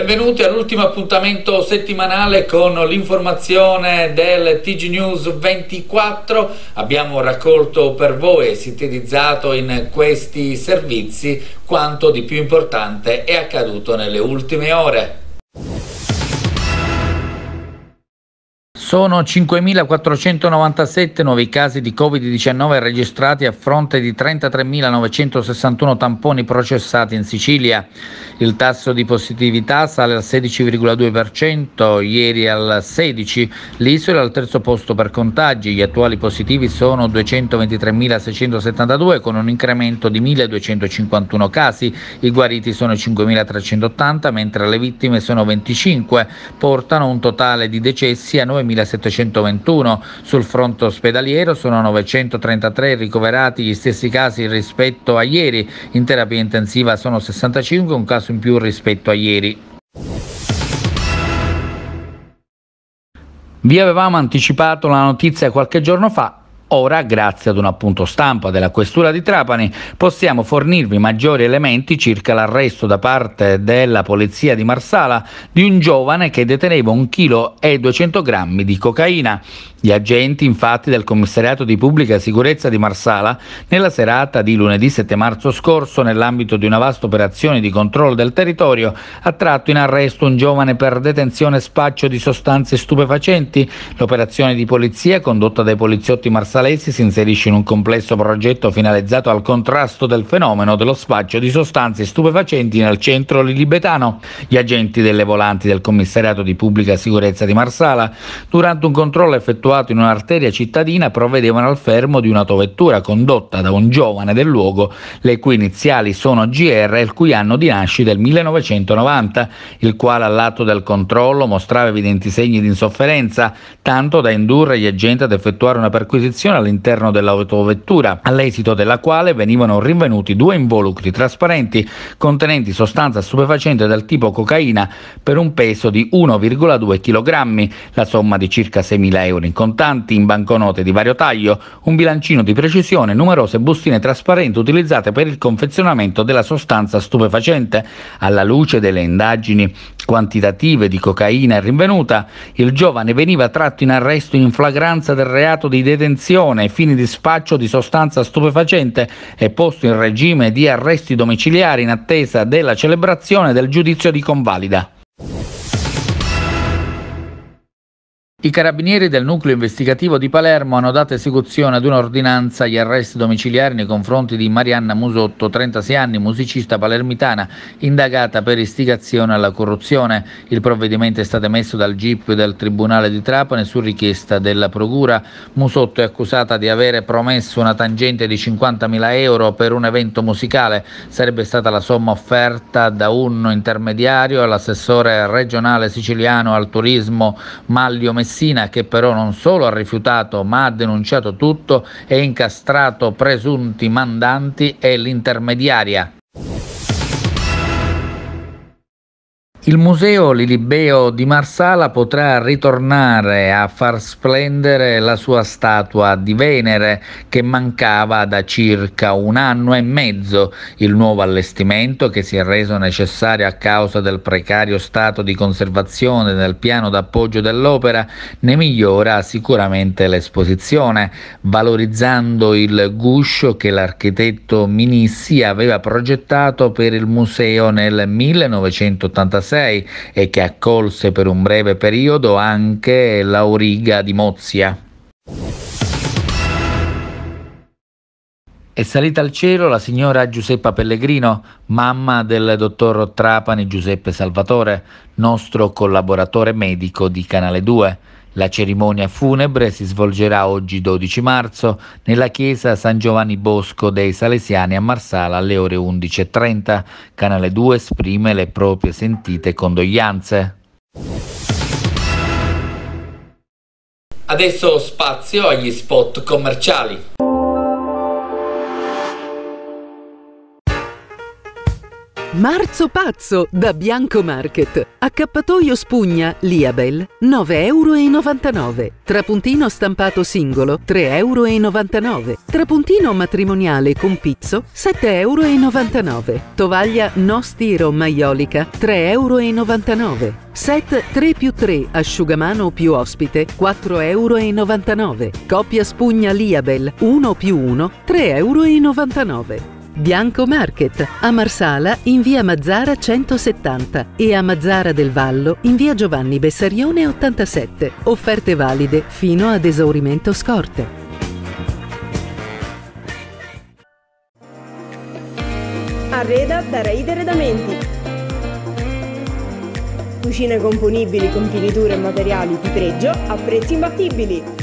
Benvenuti all'ultimo appuntamento settimanale con l'informazione del TG News 24. Abbiamo raccolto per voi e sintetizzato in questi servizi quanto di più importante è accaduto nelle ultime ore. Sono 5.497 nuovi casi di Covid-19 registrati a fronte di 33.961 tamponi processati in Sicilia. Il tasso di positività sale al 16,2%, ieri al 16%, l'isola è al terzo posto per contagi, gli attuali positivi sono 223.672 con un incremento di 1.251 casi, i guariti sono 5.380 mentre le vittime sono 25, portano un totale di decessi a 9.000 1721. Sul fronte ospedaliero sono 933 ricoverati gli stessi casi rispetto a ieri. In terapia intensiva sono 65, un caso in più rispetto a ieri. Vi avevamo anticipato la notizia qualche giorno fa Ora, grazie ad un appunto stampa della Questura di Trapani, possiamo fornirvi maggiori elementi circa l'arresto da parte della Polizia di Marsala di un giovane che deteneva un chilo e 200 grammi di cocaina. Gli agenti infatti del Commissariato di Pubblica Sicurezza di Marsala nella serata di lunedì 7 marzo scorso nell'ambito di una vasta operazione di controllo del territorio ha tratto in arresto un giovane per detenzione e spaccio di sostanze stupefacenti. L'operazione di polizia condotta dai poliziotti marsalesi si inserisce in un complesso progetto finalizzato al contrasto del fenomeno dello spaccio di sostanze stupefacenti nel centro lilibetano. Gli agenti delle volanti del Commissariato di Pubblica Sicurezza di Marsala durante un controllo effettuato in un'arteria cittadina provvedevano al fermo di un'autovettura condotta da un giovane del luogo, le cui iniziali sono GR e il cui anno di nascita è il 1990, il quale all'atto del controllo mostrava evidenti segni di insofferenza, tanto da indurre gli agenti ad effettuare una perquisizione all'interno dell'autovettura, all'esito della quale venivano rinvenuti due involucri trasparenti contenenti sostanza stupefacente del tipo cocaina per un peso di 1,2 kg, la somma di circa 6.000 euro in contanti, in banconote di vario taglio, un bilancino di precisione, numerose bustine trasparenti utilizzate per il confezionamento della sostanza stupefacente. Alla luce delle indagini quantitative di cocaina rinvenuta, il giovane veniva tratto in arresto in flagranza del reato di detenzione ai fini di spaccio di sostanza stupefacente e posto in regime di arresti domiciliari in attesa della celebrazione del giudizio di convalida. I carabinieri del nucleo investigativo di Palermo hanno dato esecuzione ad un'ordinanza agli arresti domiciliari nei confronti di Marianna Musotto, 36 anni, musicista palermitana, indagata per istigazione alla corruzione. Il provvedimento è stato emesso dal GIP del Tribunale di Trapani su richiesta della Procura. Musotto è accusata di avere promesso una tangente di 50.000 euro per un evento musicale. Sarebbe stata la somma offerta da un intermediario all'assessore regionale siciliano al turismo Maglio Messina Messina che però non solo ha rifiutato ma ha denunciato tutto e incastrato presunti mandanti e l'intermediaria. Il Museo Lilibeo di Marsala potrà ritornare a far splendere la sua statua di Venere che mancava da circa un anno e mezzo. Il nuovo allestimento, che si è reso necessario a causa del precario stato di conservazione del piano d'appoggio dell'opera, ne migliora sicuramente l'esposizione, valorizzando il guscio che l'architetto Minissi aveva progettato per il museo nel 1986 1996 e che accolse per un breve periodo anche l'Auriga di Mozia. È salita al cielo la signora Giuseppa Pellegrino, mamma del dottor Trapani Giuseppe Salvatore, nostro collaboratore medico di Canale 2. La cerimonia funebre si svolgerà oggi 12 marzo nella chiesa San Giovanni Bosco dei Salesiani a Marsala alle ore 11.30. Canale 2 esprime le proprie sentite condoglianze. Adesso spazio agli spot commerciali. Marzo pazzo da Bianco Market. Accappatoio spugna Liabel 9,99 euro. Trapuntino stampato singolo 3,99 euro. Trapuntino matrimoniale con pizzo 7,99 euro. Tovaglia no stiro maiolica 3,99 euro. Set 3 più 3 asciugamano più ospite 4,99 euro. Coppia spugna Liabel 1 più 1 3,99 euro. Bianco Market, a Marsala in via Mazzara 170 e a Mazzara del Vallo in via Giovanni Bessarione 87. Offerte valide fino ad esaurimento scorte. Arreda da Reide Redamenti. Cucine componibili con finiture e materiali di pregio a prezzi imbattibili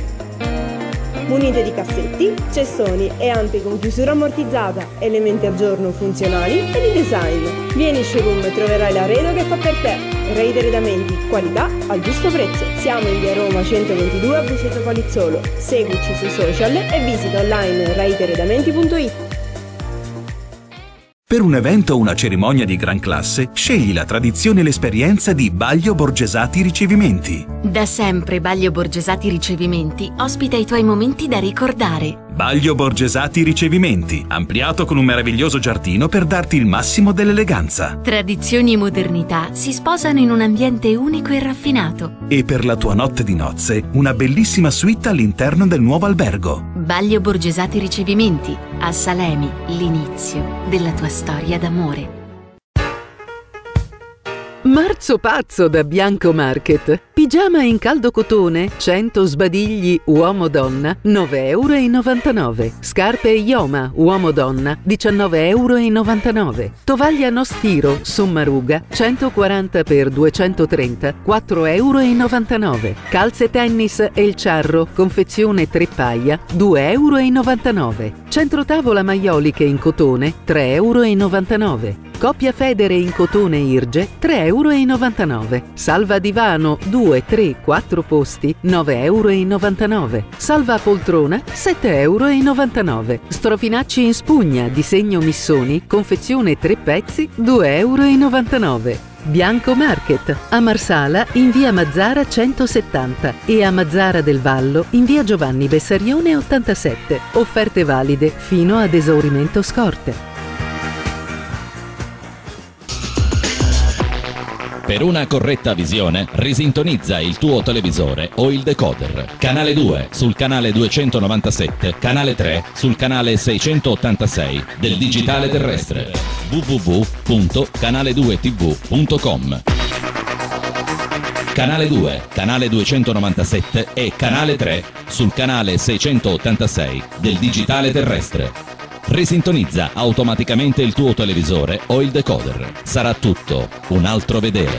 munite di cassetti, cestoni e anche con chiusura ammortizzata, elementi a giorno funzionali e di design. Vieni in showroom e troverai l'arredo che fa per te. Raid Arredamenti, qualità al giusto prezzo. Siamo in via Roma 122 a Buceto Palizzolo. Seguici sui social e visita online raideredamenti.it. Per un evento o una cerimonia di gran classe, scegli la tradizione e l'esperienza di Baglio Borgesati Ricevimenti. Da sempre Baglio Borgesati Ricevimenti ospita i tuoi momenti da ricordare. Baglio Borgesati Ricevimenti, ampliato con un meraviglioso giardino per darti il massimo dell'eleganza. Tradizioni e modernità si sposano in un ambiente unico e raffinato. E per la tua notte di nozze, una bellissima suite all'interno del nuovo albergo. Baglio Borgesati Ricevimenti, a Salemi, l'inizio della tua storia d'amore. Marzo pazzo da Bianco Market. Pigiama in caldo cotone, 100 sbadigli uomo-donna, 9,99 euro. Scarpe Ioma uomo-donna, 19,99 euro. Tovaglia Nostiro Sommaruga, 140 x 230, 4,99 euro. Calze tennis El Ciarro, confezione treppaia, 2,99 euro. Centrotavola maioliche in cotone, 3,99 euro. Coppia Federe in cotone Irge 3,99 euro. Salva divano 2, 3, 4 posti 9,99 euro. Salva poltrona 7,99 euro. Strofinacci in spugna disegno Missoni confezione 3 pezzi 2,99 euro. Bianco Market, a Marsala in via Mazzara 170 e a Mazzara del Vallo in via Giovanni Bessarione 87. Offerte valide fino ad esaurimento scorte. Per una corretta visione, risintonizza il tuo televisore o il decoder. Canale 2 sul canale 297, canale 3 sul canale 686 del digitale terrestre. www.canale2tv.com Canale 2, canale 297 e canale 3 sul canale 686 del digitale terrestre. Risintonizza automaticamente il tuo televisore o il decoder. Sarà tutto un altro vedere.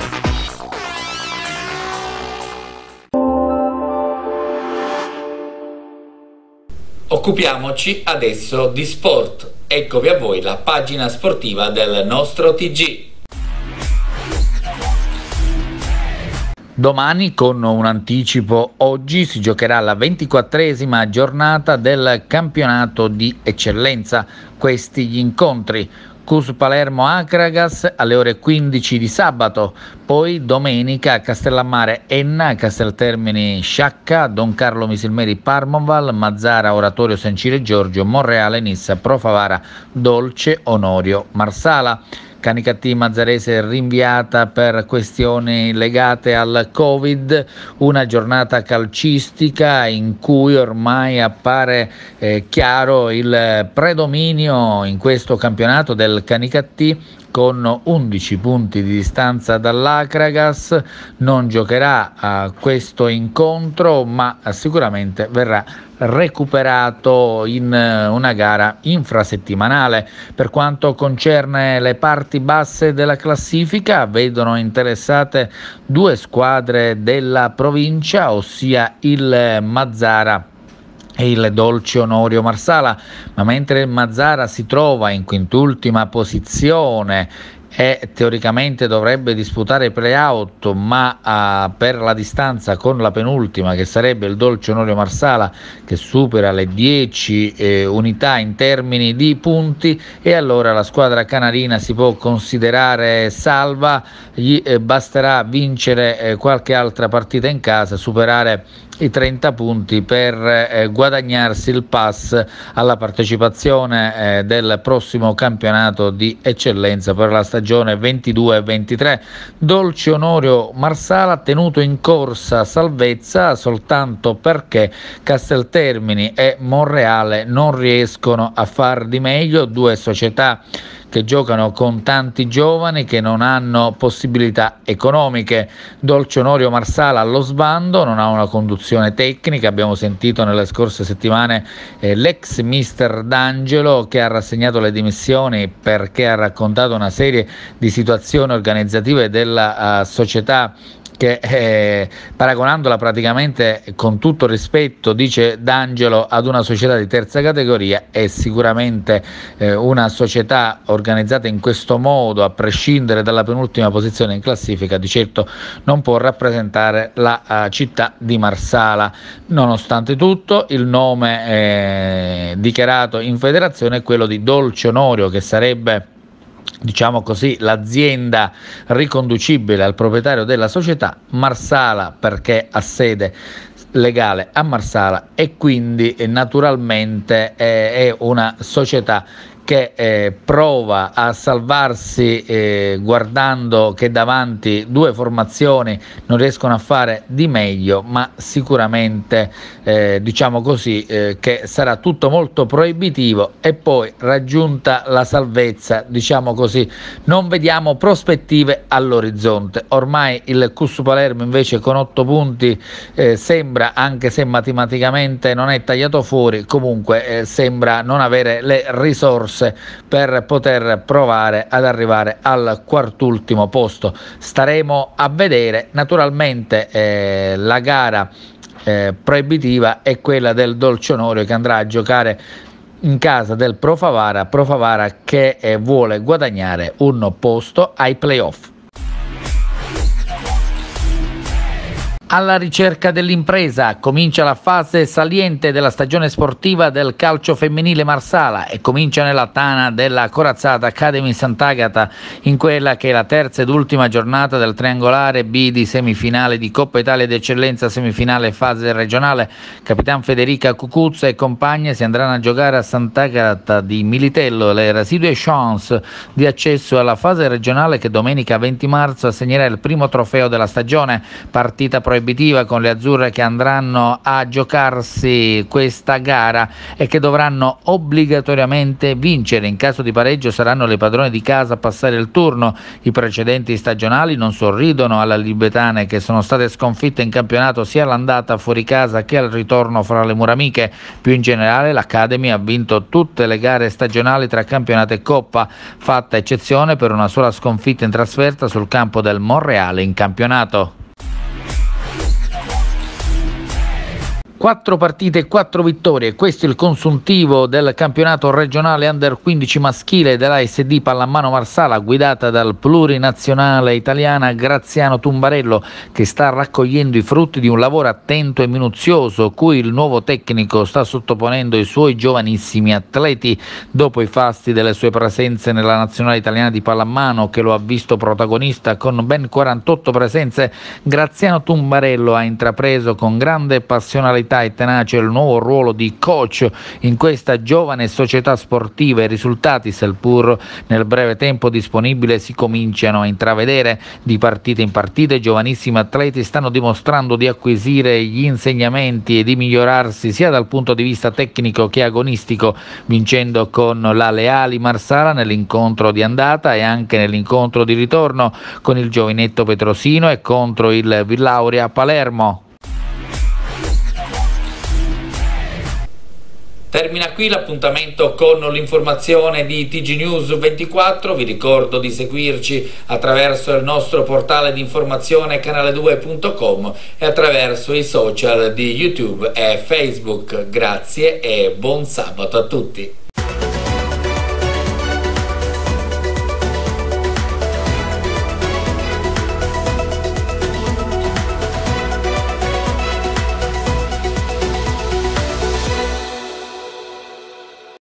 Occupiamoci adesso di sport. Eccovi a voi la pagina sportiva del nostro TG. Domani con un anticipo oggi si giocherà la ventiquattresima giornata del campionato di eccellenza. Questi gli incontri. Cus Palermo Acragas alle ore 15 di sabato, poi domenica Castellammare Enna, Casteltermini Sciacca, Don Carlo Misilmeri Parmonval, Mazzara Oratorio San Cire Giorgio, Monreale Nissa Profavara Dolce Onorio Marsala. Canicattì Mazzarese rinviata per questioni legate al Covid, una giornata calcistica in cui ormai appare eh, chiaro il predominio in questo campionato del Canicattì con 11 punti di distanza dall'Acragas, non giocherà a questo incontro ma sicuramente verrà recuperato in eh, una gara infrasettimanale. Per quanto concerne le parti basse della classifica, vedono interessate due squadre della provincia, ossia il Mazzara e il dolce Onorio Marsala, ma mentre Mazzara si trova in quintultima posizione e teoricamente dovrebbe disputare play-out, ma uh, per la distanza con la penultima, che sarebbe il Dolce Onorio Marsala, che supera le 10 eh, unità in termini di punti, e allora la squadra canarina si può considerare salva, gli eh, basterà vincere eh, qualche altra partita in casa, superare i 30 punti per eh, guadagnarsi il pass alla partecipazione eh, del prossimo campionato di eccellenza per la stagione 22-23. Dolce Onorio Marsala tenuto in corsa salvezza soltanto perché Casteltermini e Monreale non riescono a far di meglio, due società che giocano con tanti giovani che non hanno possibilità economiche. Dolce Onorio Marsala allo sbando, non ha una conduzione tecnica, abbiamo sentito nelle scorse settimane eh, l'ex mister D'Angelo che ha rassegnato le dimissioni perché ha raccontato una serie di situazioni organizzative della uh, società che eh, paragonandola praticamente con tutto rispetto, dice D'Angelo, ad una società di terza categoria, è sicuramente eh, una società organizzata in questo modo, a prescindere dalla penultima posizione in classifica, di certo non può rappresentare la uh, città di Marsala. Nonostante tutto, il nome eh, dichiarato in federazione è quello di Dolce Onorio, che sarebbe diciamo così, l'azienda riconducibile al proprietario della società, Marsala perché ha sede legale a Marsala e quindi eh, naturalmente eh, è una società che eh, prova a salvarsi eh, guardando che davanti due formazioni non riescono a fare di meglio, ma sicuramente eh, diciamo così eh, che sarà tutto molto proibitivo e poi raggiunta la salvezza, diciamo così, non vediamo prospettive all'orizzonte. Ormai il Cussu Palermo invece con otto punti eh, sembra, anche se matematicamente non è tagliato fuori, comunque eh, sembra non avere le risorse risorse per poter provare ad arrivare al quartultimo posto. Staremo a vedere, naturalmente eh, la gara eh, proibitiva è quella del Dolce Onorio che andrà a giocare in casa del Profavara, Profavara che eh, vuole guadagnare un posto ai playoff. Alla ricerca dell'impresa. Comincia la fase saliente della stagione sportiva del calcio femminile Marsala e comincia nella tana della corazzata Academy Sant'Agata in quella che è la terza ed ultima giornata del triangolare B di semifinale di Coppa Italia d'Eccellenza semifinale fase regionale. Capitan Federica Cucuzza e compagne si andranno a giocare a Sant'Agata di Militello. Le residue chance di accesso alla fase regionale che domenica 20 marzo assegnerà il primo trofeo della stagione. Partita proiettata proibitiva con le azzurre che andranno a giocarsi questa gara e che dovranno obbligatoriamente vincere. In caso di pareggio saranno le padrone di casa a passare il turno. I precedenti stagionali non sorridono alla Libetane che sono state sconfitte in campionato sia all'andata fuori casa che al ritorno fra le mura amiche. Più in generale l'Academy ha vinto tutte le gare stagionali tra campionato e coppa, fatta eccezione per una sola sconfitta in trasferta sul campo del Monreale in campionato. Quattro partite e quattro vittorie, questo è il consuntivo del campionato regionale under 15 maschile della SD Pallamano Marsala guidata dal plurinazionale italiana Graziano Tumbarello che sta raccogliendo i frutti di un lavoro attento e minuzioso cui il nuovo tecnico sta sottoponendo i suoi giovanissimi atleti dopo i fasti delle sue presenze nella nazionale italiana di pallamano che lo ha visto protagonista con ben 48 presenze. Graziano Tumbarello ha intrapreso con grande passionalità serietà e tenacia il nuovo ruolo di coach in questa giovane società sportiva. I risultati, seppur nel breve tempo disponibile, si cominciano a intravedere di partita in partita. I giovanissimi atleti stanno dimostrando di acquisire gli insegnamenti e di migliorarsi sia dal punto di vista tecnico che agonistico, vincendo con la Leali Marsala nell'incontro di andata e anche nell'incontro di ritorno con il giovinetto Petrosino e contro il Villauria Palermo. Termina qui l'appuntamento con l'informazione di TG News 24, vi ricordo di seguirci attraverso il nostro portale di informazione canale2.com e attraverso i social di YouTube e Facebook. Grazie e buon sabato a tutti.